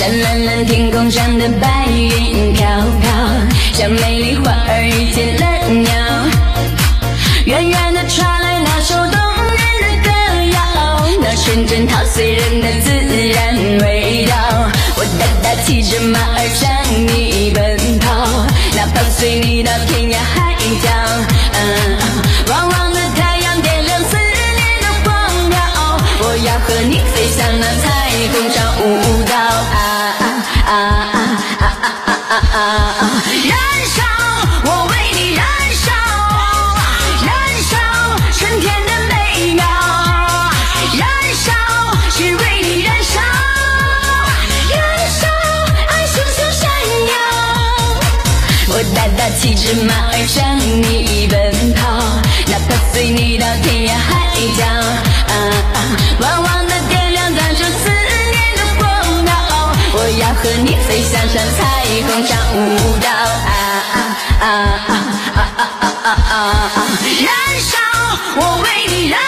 蓝蓝蓝天空上的白云飘飘，像美丽花儿遇见了鸟。远远的传来那首动人的歌谣，那纯真陶醉人的自然味道。我大大骑着马儿向你奔跑，哪怕随你到天涯海角。嗯，旺旺的太阳点亮思念的光条，我要和你飞向那彩虹上舞蹈。燃烧，我为你燃烧，燃烧春天的美妙，燃烧只为你燃烧，燃烧爱熊熊闪耀。我大大骑着马儿向你奔跑，哪怕随你到天涯海角。啊啊，旺旺的点亮咱这思念的光条，我要和你想唱彩虹，唱舞蹈，啊啊啊啊啊啊啊啊啊！燃烧，我为你燃。